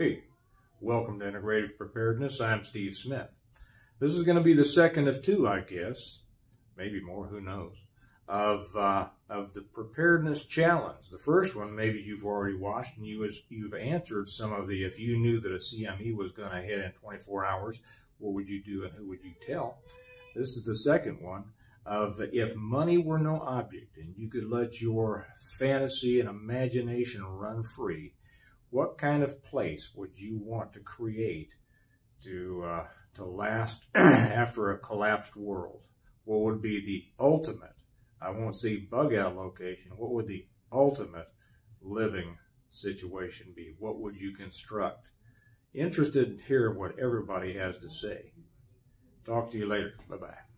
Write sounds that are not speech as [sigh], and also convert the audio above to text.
Hey, welcome to Integrative Preparedness. I'm Steve Smith. This is going to be the second of two, I guess, maybe more, who knows, of uh, of the preparedness challenge. The first one, maybe you've already watched and you was, you've answered some of the. If you knew that a CME was going to hit in 24 hours, what would you do and who would you tell? This is the second one of if money were no object and you could let your fantasy and imagination run free what kind of place would you want to create to uh, to last [clears throat] after a collapsed world? What would be the ultimate? I won't say bug out location. What would the ultimate living situation be? What would you construct? Interested to hear what everybody has to say. Talk to you later. Bye bye.